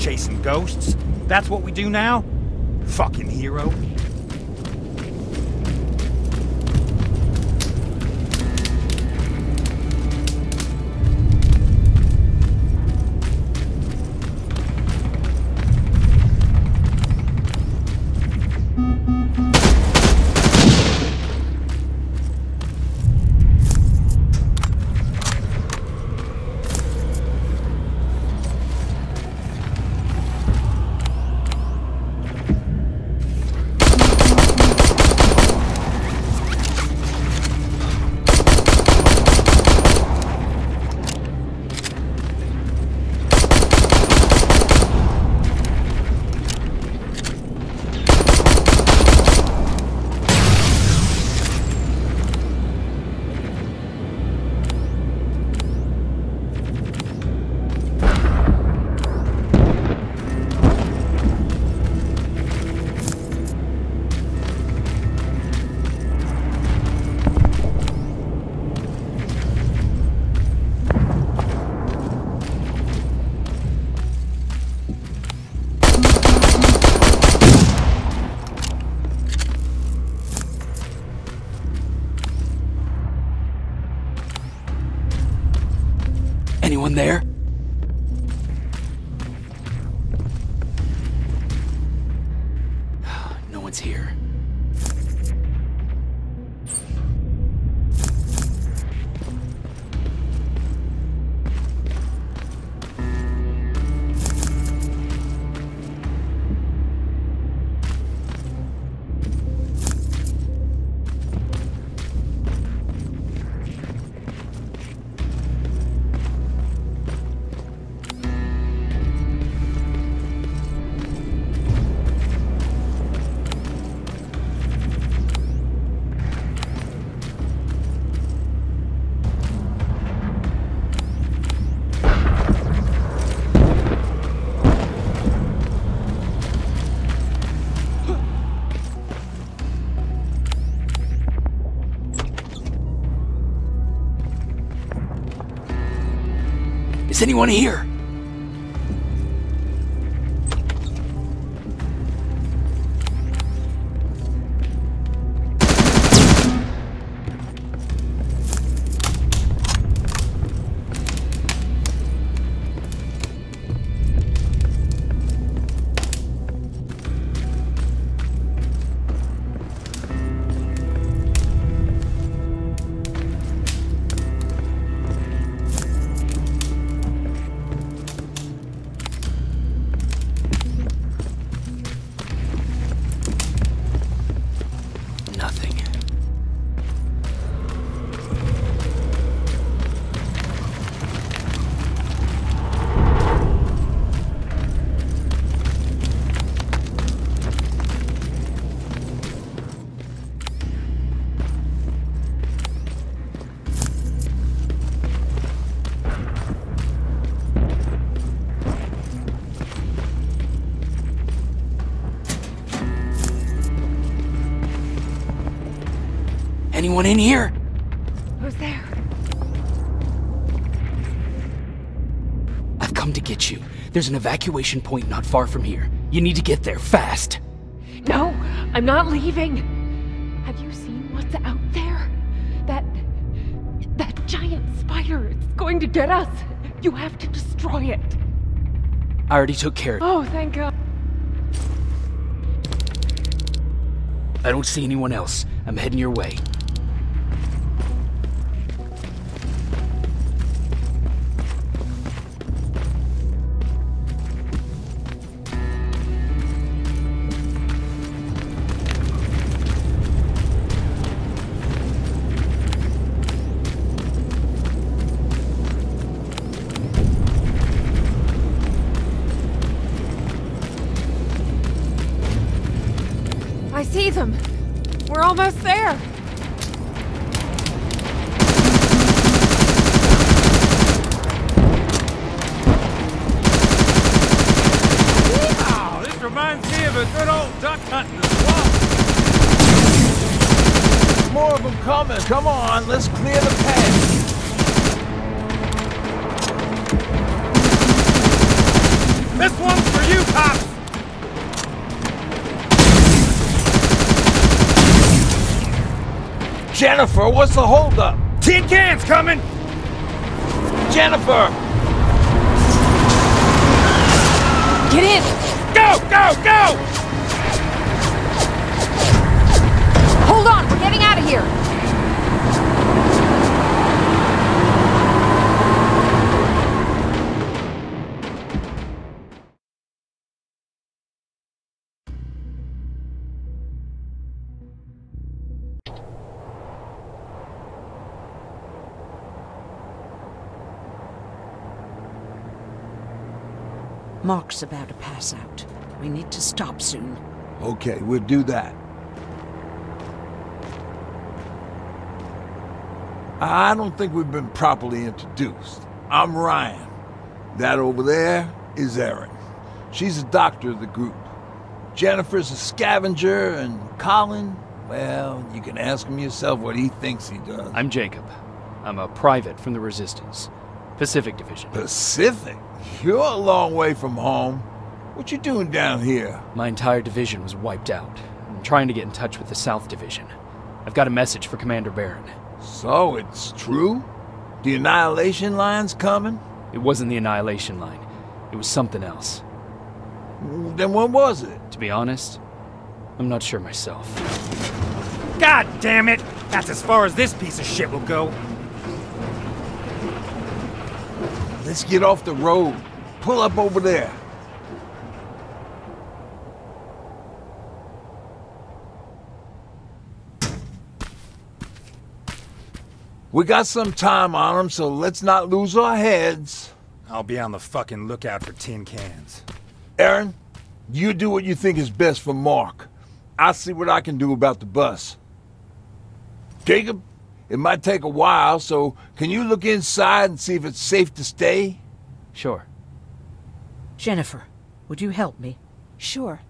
chasing ghosts. That's what we do now? Fucking hero. There? Anyone here? Anyone in here? Who's there? I've come to get you. There's an evacuation point not far from here. You need to get there fast. No, I'm not leaving. Have you seen what's out there? That. that giant spider. It's going to get us. You have to destroy it. I already took care of it. Oh, thank God. I don't see anyone else. I'm heading your way. I see them. We're almost there. Wow, this reminds me of a good old duck hunting swamp. More of them coming. Come on, let's clear the path. This one's for you, cops! Jennifer, what's the holdup? Tin cans coming! Jennifer! Get in! Go, go, go! Hold on, we're getting out of here! Mark's about to pass out. We need to stop soon. Okay, we'll do that. I don't think we've been properly introduced. I'm Ryan. That over there is Erin. She's a doctor of the group. Jennifer's a scavenger, and Colin, well, you can ask him yourself what he thinks he does. I'm Jacob. I'm a private from the Resistance. Pacific Division. Pacific? You're a long way from home. What you doing down here? My entire division was wiped out. I'm trying to get in touch with the South Division. I've got a message for Commander Barron. So it's true? The Annihilation Line's coming? It wasn't the Annihilation Line. It was something else. Then what was it? To be honest, I'm not sure myself. God damn it! That's as far as this piece of shit will go. Let's get off the road. Pull up over there. We got some time on them, so let's not lose our heads. I'll be on the fucking lookout for tin cans. Erin, you do what you think is best for Mark. I'll see what I can do about the bus. Jacob, it might take a while, so can you look inside and see if it's safe to stay? Sure. Jennifer, would you help me? Sure.